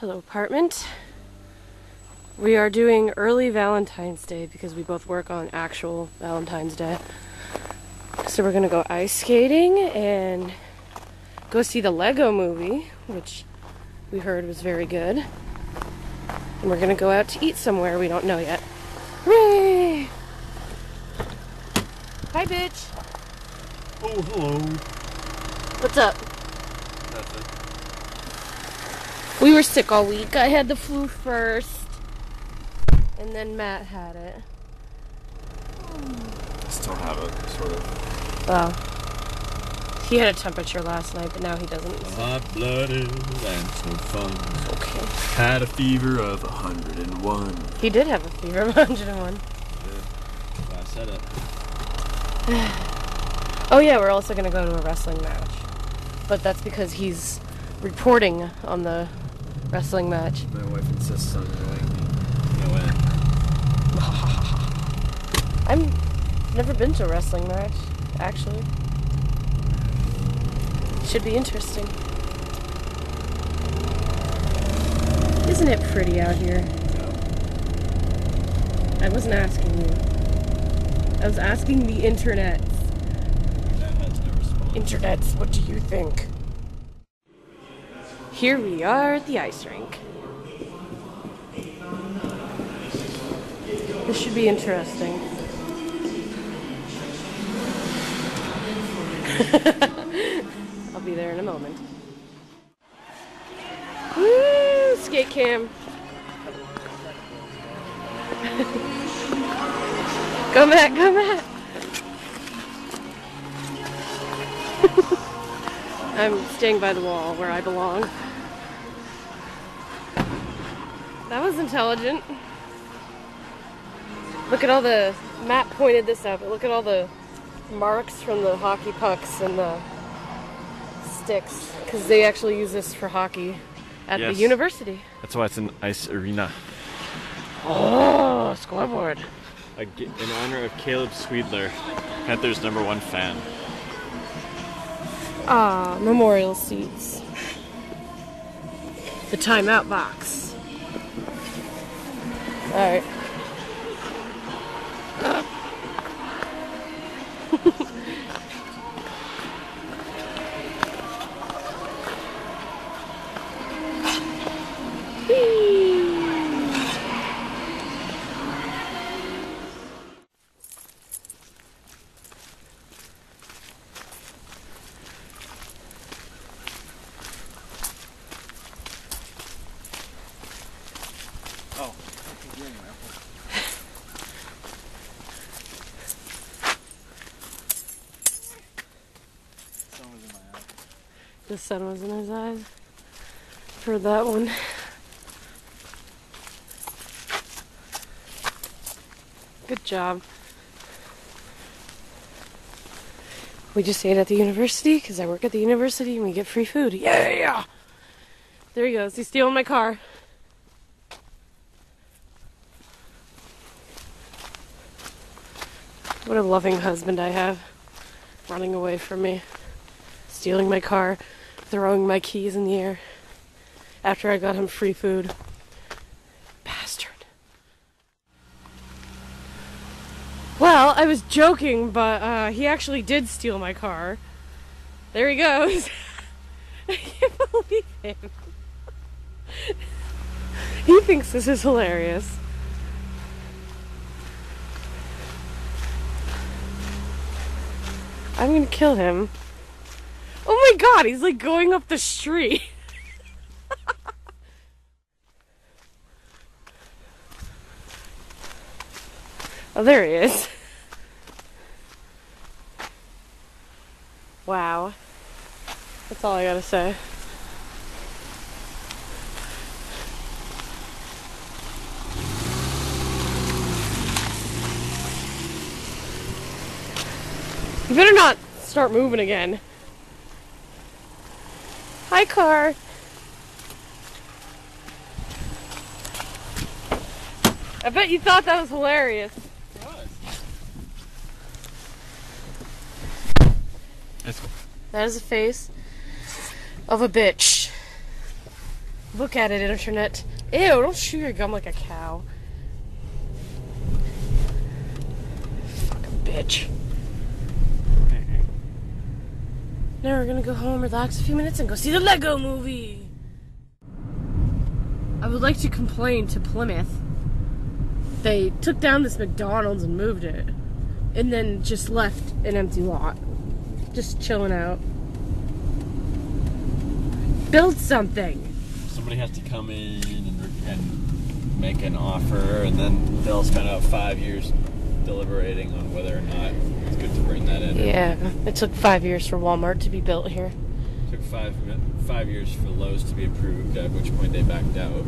Hello, apartment. We are doing early Valentine's Day because we both work on actual Valentine's Day. So we're gonna go ice skating and go see the Lego movie, which we heard was very good. And we're gonna go out to eat somewhere we don't know yet. Hooray! Hi, bitch. Oh, hello. What's up? That's it. We were sick all week. I had the flu first, and then Matt had it. I still have it, sort of. Well, he had a temperature last night, but now he doesn't. Hot blooded and so fun. Okay. Had a fever of 101. He did have a fever of 101. I said it. Oh yeah, we're also gonna go to a wrestling match, but that's because he's reporting on the wrestling match. My wife insists on annoying me. No way. I've never been to a wrestling match, actually. Should be interesting. Isn't it pretty out here? No. I wasn't asking you. I was asking the internet. That has no response. Internets, what do you think? Here we are at the ice rink. This should be interesting. I'll be there in a moment. Woo! Skate cam. go Matt, go Matt. I'm staying by the wall where I belong. That was intelligent. Look at all the. Matt pointed this out, but look at all the marks from the hockey pucks and the sticks. Because they actually use this for hockey at Yes. the university. That's why it's an ice arena. Oh, scoreboard. A g- in honor of Caleb Sweedler, Panthers' number one fan. Ah, memorial seats. The timeout box. Alright. Oh. The sun was in his eyes for that one. Good job. We just ate at the university because I work at the university and we get free food. Yeah! There he goes. He's stealing my car. What a loving husband I have. Running away from me stealing my car, throwing my keys in the air after I got him free food. Bastard. Well, I was joking, but uh, he actually did steal my car. There he goes. I can't believe him. he thinks this is hilarious. I'm gonna kill him. My god, he's like going up the street. oh, there he is. Wow. That's all I gotta say. You better not start moving again. Hi, car. I bet you thought that was hilarious. It's That is the face of a bitch. Look at it, internet. Ew, don't chew your gum like a cow. Fucking bitch. Now we're gonna go home, relax a few minutes, and go see the Lego movie. I would like to complain to Plymouth. They took down this McDonald's and moved it, and then just left an empty lot. Just chilling out. Build something. Somebody has to come in and, and make an offer, and then they'll spend about five years deliberating on whether or not it's good to bring that in. Yeah, it took five years for Walmart to be built here. It took five five years for Lowe's to be approved, at which point they backed out.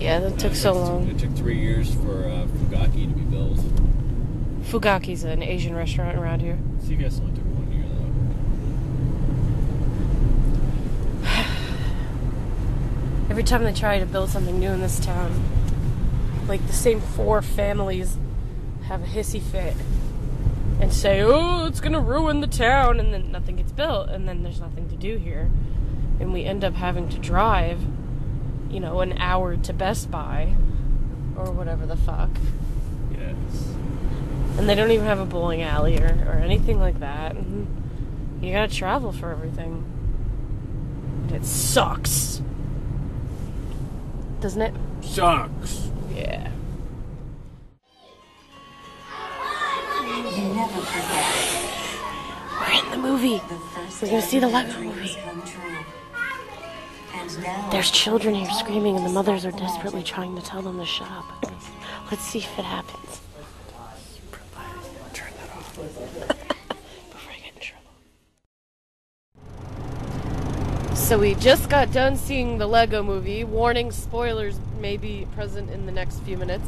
Yeah, that Uh, took so long. It took three years for uh, Fugaki to be built. Fugaki's an Asian restaurant around here. CVS only took one year though. Every time they try to build something new in this town, like the same four families have a hissy fit and say, oh, it's gonna ruin the town, and then nothing gets built, and then there's nothing to do here. And we end up having to drive, you know, an hour to Best Buy or whatever the fuck. Yes. And they don't even have a bowling alley or, or anything like that. And you gotta travel for everything. And it sucks. Doesn't it? Sucks. Yeah. We're in the movie. We're gonna see the Lego movie. come true. And now There's children here screaming, and the mothers are desperately trying to tell them to shut up. Let's see if it happens. Turn that off. Before I get in trouble. So we just got done seeing the Lego movie. Warning, spoilers may be present in the next few minutes.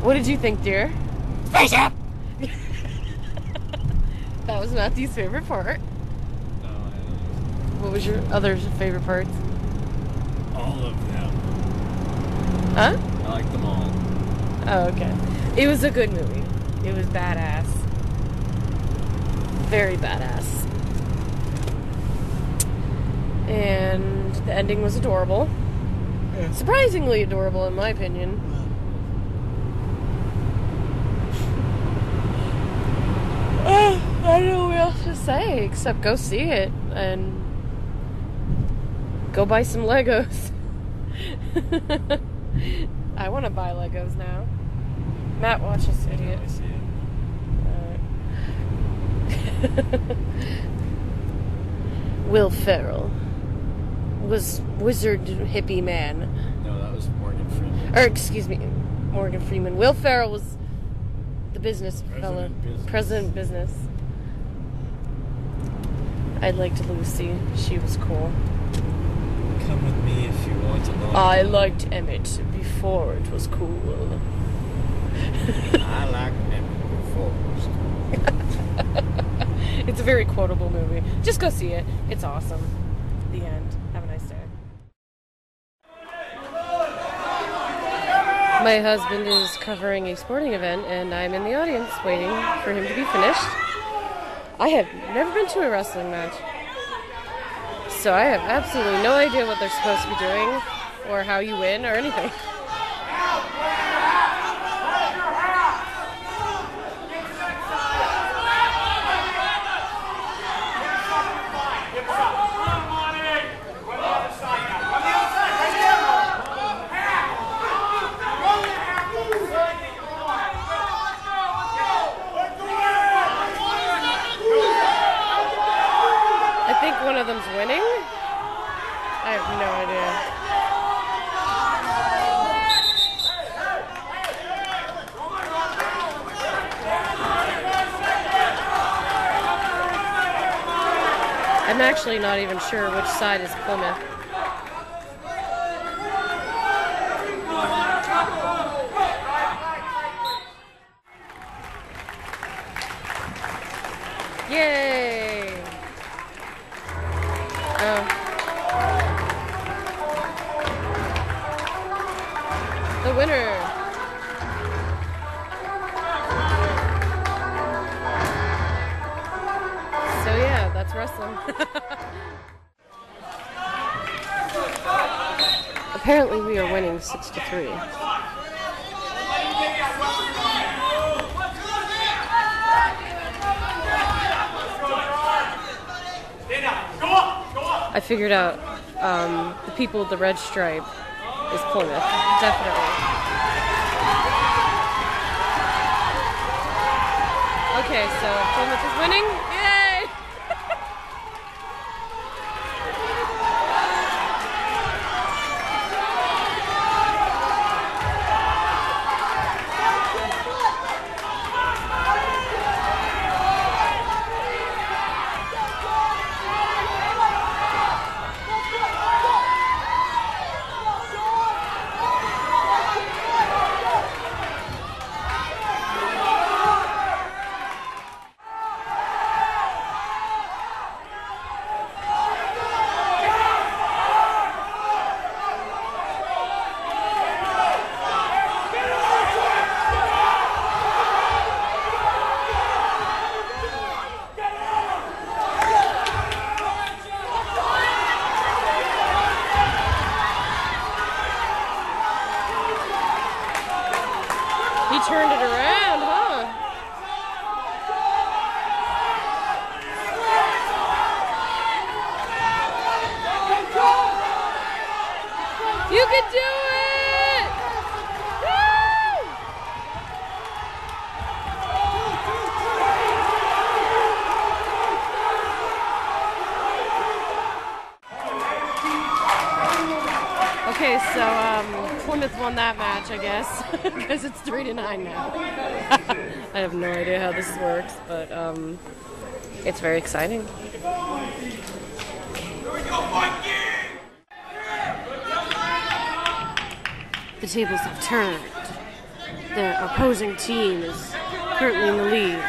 What did you think, dear? Face up! That was Matthew's favorite part. No, I What was your other favorite parts? All of them. Huh? I like them all. Oh, okay. It was a good movie. It was badass. Very badass. And the ending was adorable. Surprisingly adorable, in my opinion. Uh, I don't know what else to say except go see it and go buy some Legos. I want to buy Legos now. Matt, watch this idiot. I see it. Alright. Will Ferrell was wizard hippie man, No, that was Morgan Freeman. or excuse me, Morgan Freeman. Will Ferrell was the business fellow, President business. president business. I liked Lucy. She was cool. Come with me if you want to know. I liked Emmett before it was cool. I like them before. It's a very quotable movie. Just go see it. It's awesome. The end. Have a nice day. My husband is covering a sporting event, and I'm in the audience waiting for him to be finished. I have never been to a wrestling match, so I have absolutely no idea what they're supposed to be doing, or how you win, or anything. I think one of them's winning. I have no idea. I'm actually not even sure which side is Plymouth. I figured out um, the people with the red stripe is Plymouth, definitely. Okay, so Plymouth is winning. Yay! He turned it around, huh? You can do it! Woo! Okay, so um, Plymouth won that match, I guess, because it's three to nine now. I have no idea how this works, but um, it's very exciting. The tables have turned. The opposing team is currently in the lead.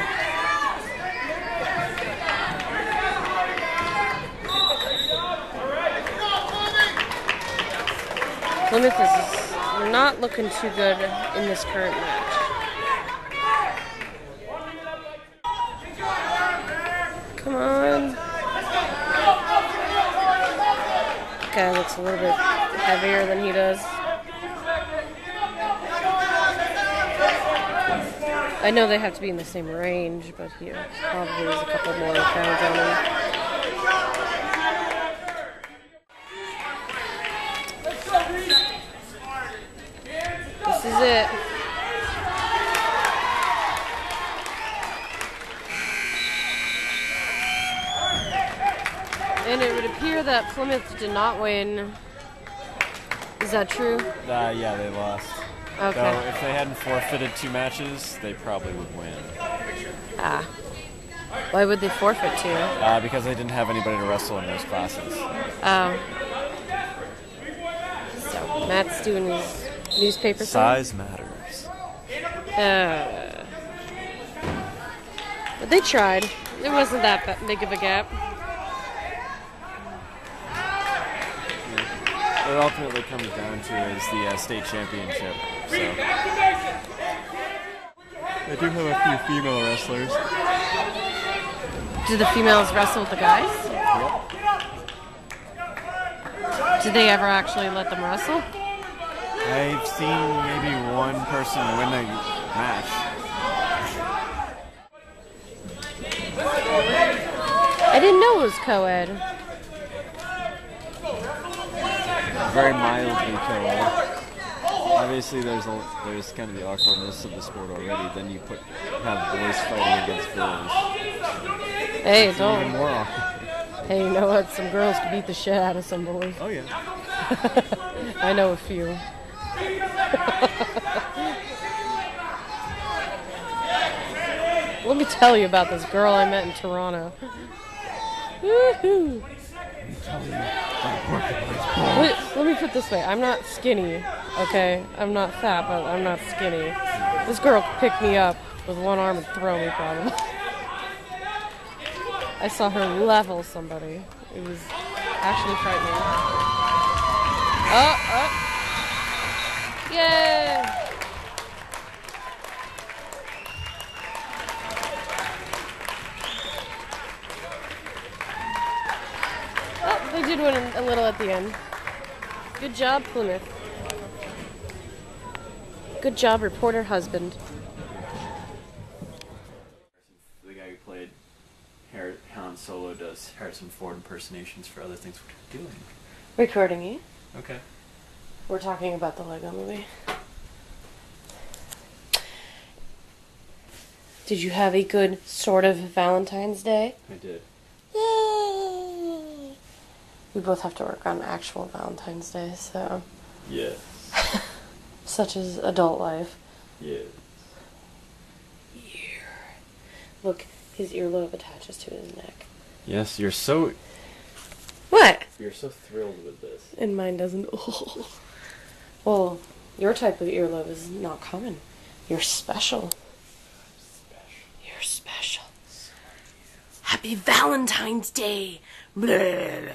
Plymouth is not looking too good in this current match. Come on. Guy looks a little bit heavier than he does. I know they have to be in the same range, but he probably is a couple more pounds on him. It. And it would appear that Plymouth did not win. Is that true? Uh, yeah, they lost. Okay. So if they hadn't forfeited two matches, they probably would win. Ah. Why would they forfeit two? Uh, because they didn't have anybody to wrestle in those classes. Oh. So Matt's doing his newspaper thing. Size matters. Uh, but they tried. It wasn't that big of a gap. What it ultimately comes down to is the uh, state championship. So. They do have a few female wrestlers. Do the females wrestle with the guys? Did they ever actually let them wrestle? I've seen maybe one person win a match. I didn't know it was co-ed. Very mildly co-ed. Obviously, there's a, there's kind of the awkwardness of the sport already. Then you put have boys fighting against girls. Hey, Even don't. more awkward. Hey, you know what? Some girls can beat the shit out of some boys. Oh yeah. I know a few. Let me tell you about this girl I met in Toronto. Woohoo! Let, me put this way: I'm not skinny, okay? I'm not fat, but I'm not skinny. This girl could pick me up with one arm and throw me, probably. I saw her level somebody. It was actually frightening. Oh, oh. Yay! Oh, they did win a little at the end. Good job, Plymouth. Good job, reporter husband. The guy who played Har- Han Solo does Harrison Ford impersonations for other things. we're doing? Recording you. Okay. We're talking about the Lego movie. Did you have a good sort of Valentine's Day? I did. Yay! We both have to work on actual Valentine's Day, so Yes. such as adult life. Yes. Ear. Look, his earlobe attaches to his neck. Yes, you're so What? you're so thrilled with this. And mine doesn't. Oh. Well, your type of earlobe is not common. You're special. You're special. Happy Valentine's Day. Blah.